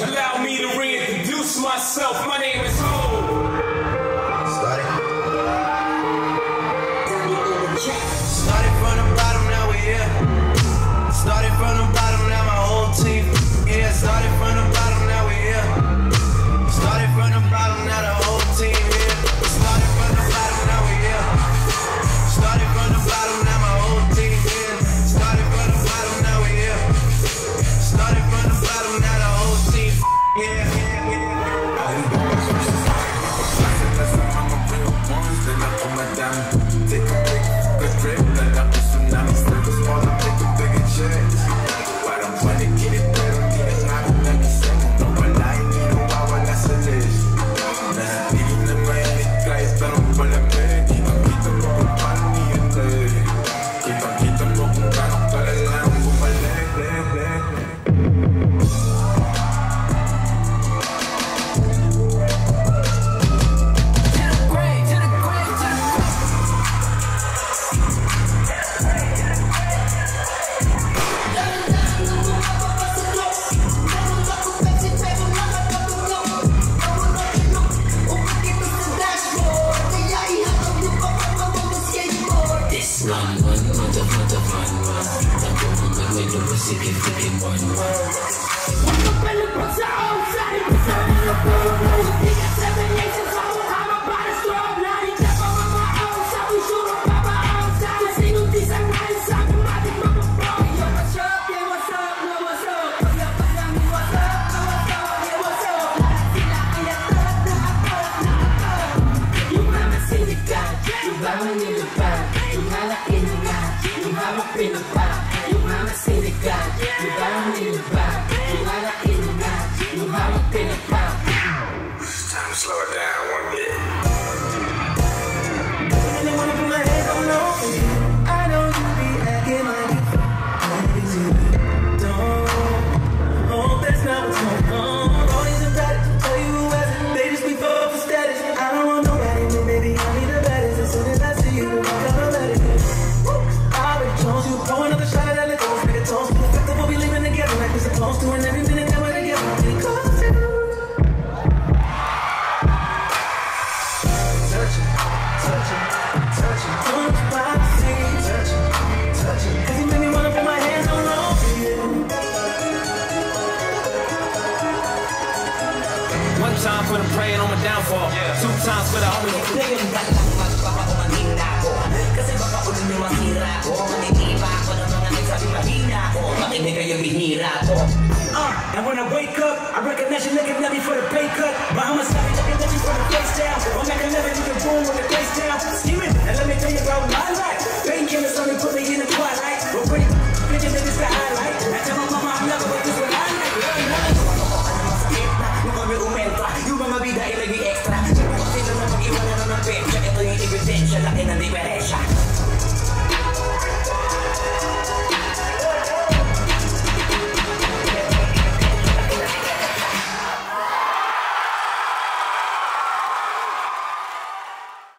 Allow me to reintroduce myself. My name is with the sick and thick and one one. Wake up in the pussy, old shawty, serving the seven You mama seen the gun, you bombing in the back. You holla in the night, you holla in the back. It's time to slow it down one minute. for Two times for the homie Ngayon ka lang magpapakumanin na ako Kasi baka ulo nyo masira ako